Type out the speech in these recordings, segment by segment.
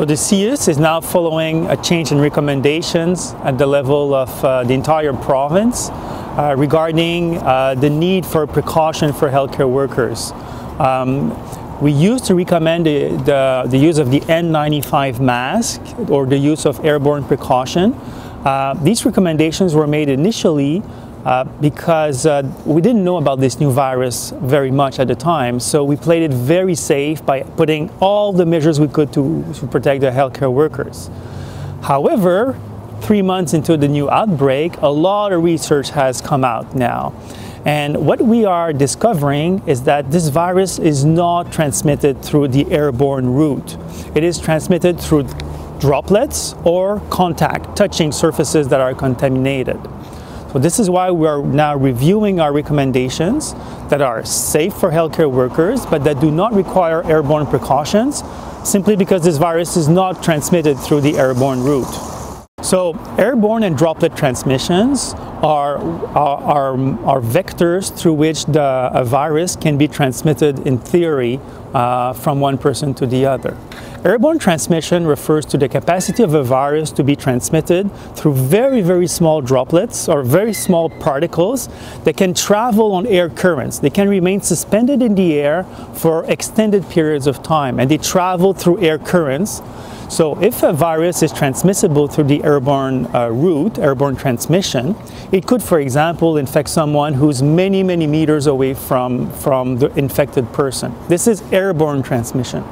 So the CIUSSS is now following a change in recommendations at the level of uh, the entire province uh, regarding uh, the need for precaution for healthcare workers. Um, we used to recommend the, the, the, use of the N95 mask or the use of airborne precaution. Uh, these recommendations were made initially uh, because uh, we didn't know about this new virus very much at the time. So we played it very safe by putting all the measures we could to, to protect the healthcare workers. However, three months into the new outbreak, a lot of research has come out now. And what we are discovering is that this virus is not transmitted through the airborne route. It is transmitted through droplets or contact, touching surfaces that are contaminated. So this is why we are now reviewing our recommendations that are safe for healthcare workers, but that do not require airborne precautions, simply because this virus is not transmitted through the airborne route. So airborne and droplet transmissions are, are, are, vectors through which the, a virus can be transmitted in theory uh, from one person to the other. Airborne transmission refers to the capacity of a virus to be transmitted through very, very small droplets or very small particles that can travel on air currents. They can remain suspended in the air for extended periods of time and they travel through air currents so if a virus is transmissible through the airborne uh, route, airborne transmission, it could, for example, infect someone who's many, many meters away from, from the infected person. This is airborne transmission.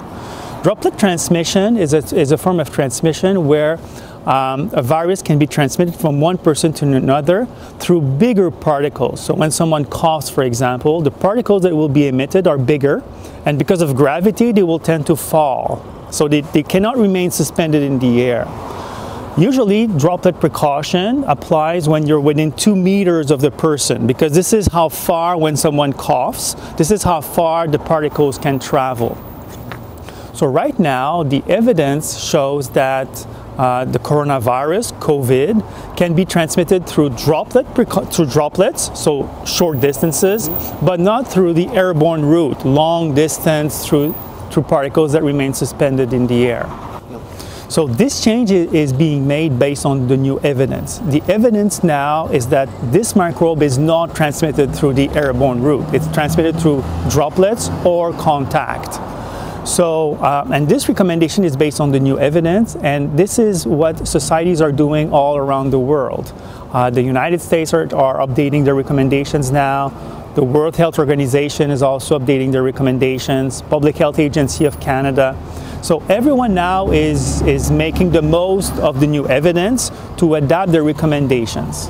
Droplet transmission is a, is a form of transmission where um, a virus can be transmitted from one person to another through bigger particles. So when someone coughs, for example, the particles that will be emitted are bigger, and because of gravity, they will tend to fall. So they, they cannot remain suspended in the air. Usually droplet precaution applies when you're within two meters of the person because this is how far when someone coughs, this is how far the particles can travel. So right now the evidence shows that uh, the coronavirus, COVID, can be transmitted through droplet through droplets, so short distances, but not through the airborne route, long distance through through particles that remain suspended in the air. So this change is being made based on the new evidence. The evidence now is that this microbe is not transmitted through the airborne route. It's transmitted through droplets or contact. So, uh, and this recommendation is based on the new evidence, and this is what societies are doing all around the world. Uh, the United States are, are updating their recommendations now. The World Health Organization is also updating their recommendations, Public Health Agency of Canada. So everyone now is, is making the most of the new evidence to adapt their recommendations.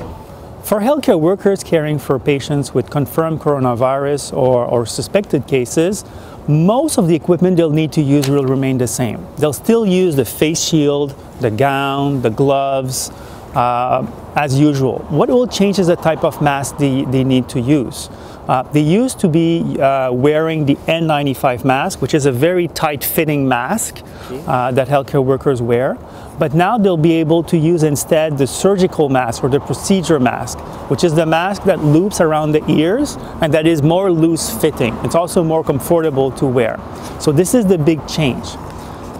For healthcare workers caring for patients with confirmed coronavirus or, or suspected cases, most of the equipment they'll need to use will remain the same. They'll still use the face shield, the gown, the gloves, uh, as usual. What will change is the type of mask they, they need to use. Uh, they used to be uh, wearing the N95 mask, which is a very tight fitting mask uh, that healthcare workers wear. But now they'll be able to use instead the surgical mask or the procedure mask, which is the mask that loops around the ears and that is more loose fitting. It's also more comfortable to wear. So this is the big change.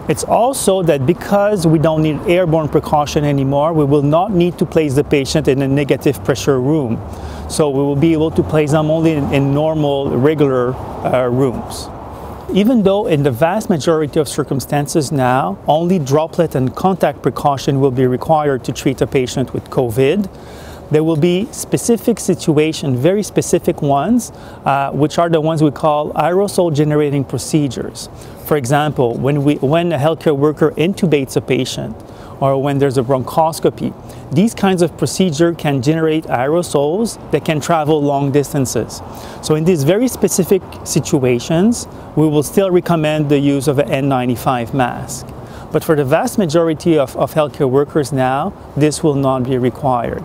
It's also that because we don't need airborne precaution anymore, we will not need to place the patient in a negative pressure room. So we will be able to place them only in, in normal, regular uh, rooms. Even though in the vast majority of circumstances now, only droplet and contact precaution will be required to treat a patient with COVID, there will be specific situations, very specific ones, uh, which are the ones we call aerosol generating procedures. For example, when, we, when a healthcare worker intubates a patient, or when there's a bronchoscopy. These kinds of procedure can generate aerosols that can travel long distances. So in these very specific situations, we will still recommend the use of an N95 mask. But for the vast majority of, of healthcare workers now, this will not be required.